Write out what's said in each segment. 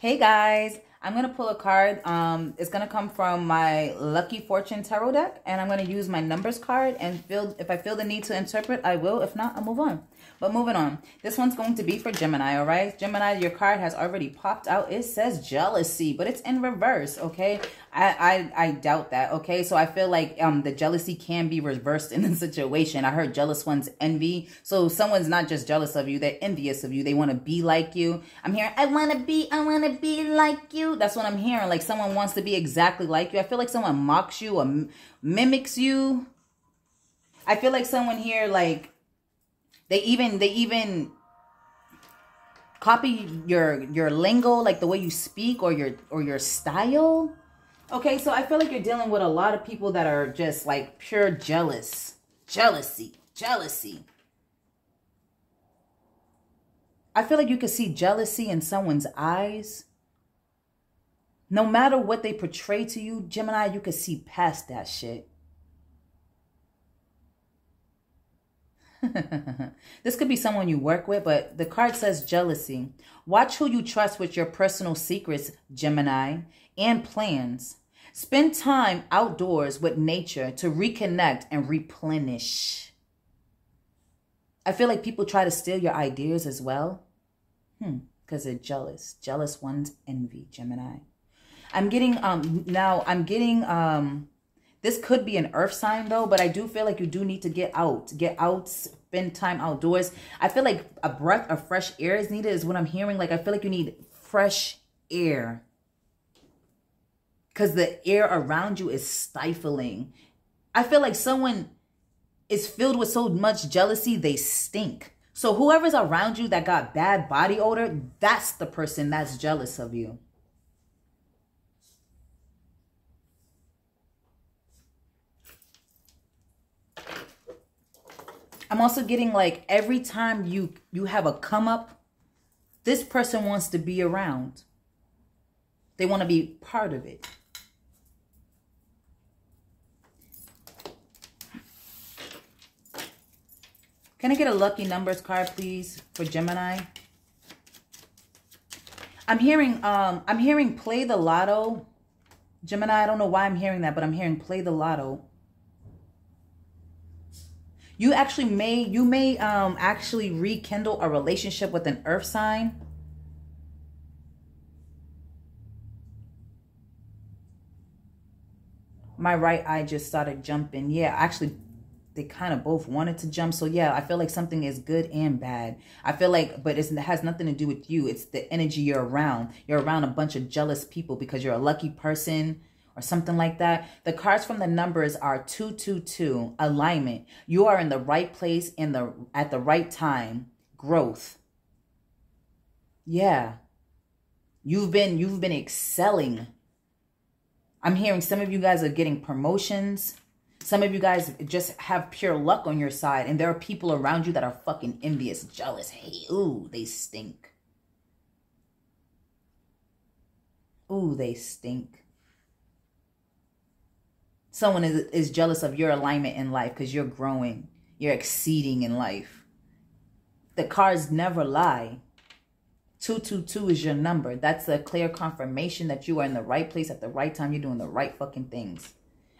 Hey guys, I'm going to pull a card. Um, it's going to come from my Lucky Fortune Tarot deck. And I'm going to use my numbers card. And feel, if I feel the need to interpret, I will. If not, I'll move on. But moving on. This one's going to be for Gemini, all right? Gemini, your card has already popped out. It says jealousy, but it's in reverse, okay? I, I, I doubt that, okay? So I feel like um the jealousy can be reversed in the situation. I heard jealous ones envy. So someone's not just jealous of you, they're envious of you. They want to be like you. I'm hearing, I want to be, I want to be like you. That's what I'm hearing. Like someone wants to be exactly like you. I feel like someone mocks you or mimics you. I feel like someone here, like, they even they even copy your your lingo, like the way you speak or your or your style. Okay, so I feel like you're dealing with a lot of people that are just like pure jealous. Jealousy. Jealousy. I feel like you could see jealousy in someone's eyes. No matter what they portray to you, Gemini, you can see past that shit. this could be someone you work with, but the card says jealousy. Watch who you trust with your personal secrets, Gemini, and plans. Spend time outdoors with nature to reconnect and replenish. I feel like people try to steal your ideas as well. Hmm, because they're jealous. Jealous ones envy, Gemini. I'm getting, um, now I'm getting, um, this could be an earth sign though, but I do feel like you do need to get out. Get out, spend time outdoors. I feel like a breath of fresh air is needed is what I'm hearing. Like I feel like you need fresh air. Because the air around you is stifling. I feel like someone is filled with so much jealousy, they stink. So whoever's around you that got bad body odor, that's the person that's jealous of you. I'm also getting like every time you you have a come up, this person wants to be around. They want to be part of it. Can I get a lucky numbers card, please, for Gemini? I'm hearing um I'm hearing play the lotto. Gemini, I don't know why I'm hearing that, but I'm hearing play the lotto you actually may you may um actually rekindle a relationship with an earth sign. My right eye just started jumping. Yeah actually they kind of both wanted to jump. So yeah i feel like something is good and bad. I feel like but it has nothing to do with you. It's the energy you're around. You're around a bunch of jealous people because you're a lucky person or something like that. The cards from the numbers are 222, alignment. You are in the right place in the at the right time, growth. Yeah. You've been you've been excelling. I'm hearing some of you guys are getting promotions. Some of you guys just have pure luck on your side and there are people around you that are fucking envious, jealous. Hey, ooh, they stink. Ooh, they stink someone is, is jealous of your alignment in life because you're growing, you're exceeding in life. The cards never lie. 222 is your number. That's a clear confirmation that you are in the right place at the right time. You're doing the right fucking things.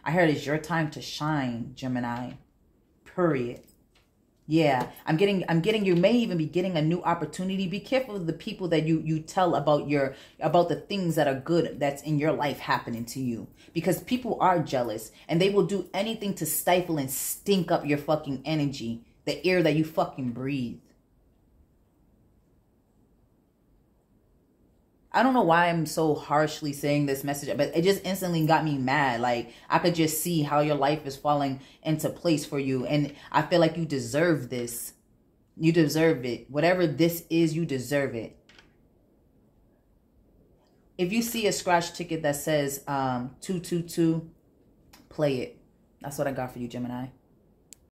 I heard it's your time to shine, Gemini. Period. Yeah, I'm getting I'm getting you may even be getting a new opportunity. Be careful of the people that you you tell about your about the things that are good that's in your life happening to you because people are jealous and they will do anything to stifle and stink up your fucking energy, the air that you fucking breathe. I don't know why I'm so harshly saying this message, but it just instantly got me mad. Like I could just see how your life is falling into place for you. And I feel like you deserve this. You deserve it. Whatever this is, you deserve it. If you see a scratch ticket that says um 222, play it. That's what I got for you, Gemini.